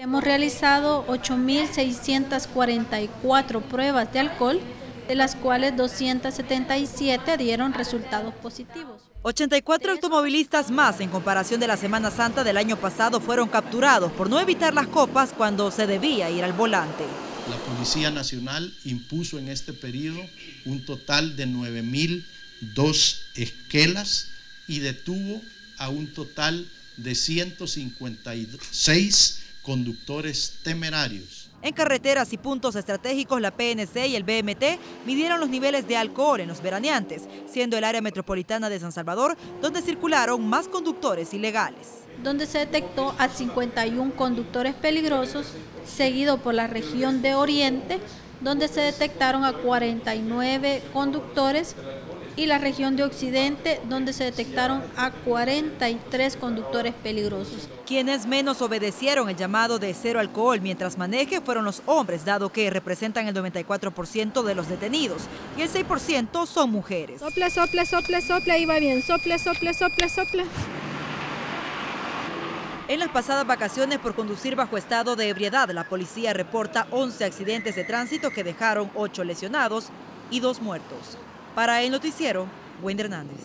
Hemos realizado 8.644 pruebas de alcohol, de las cuales 277 dieron resultados positivos. 84 automovilistas más en comparación de la Semana Santa del año pasado fueron capturados por no evitar las copas cuando se debía ir al volante. La Policía Nacional impuso en este periodo un total de 9.002 esquelas y detuvo a un total de 156 conductores temerarios. En carreteras y puntos estratégicos, la PNC y el BMT midieron los niveles de alcohol en los veraneantes, siendo el área metropolitana de San Salvador donde circularon más conductores ilegales. Donde se detectó a 51 conductores peligrosos, seguido por la región de Oriente, donde se detectaron a 49 conductores y la región de Occidente, donde se detectaron a 43 conductores peligrosos. Quienes menos obedecieron el llamado de cero alcohol mientras maneje fueron los hombres, dado que representan el 94% de los detenidos y el 6% son mujeres. Sople, sople, sople, sople, ahí va bien, sople, sople, sople, sople. En las pasadas vacaciones por conducir bajo estado de ebriedad, la policía reporta 11 accidentes de tránsito que dejaron 8 lesionados y 2 muertos. Para el noticiero, Wendy Hernández.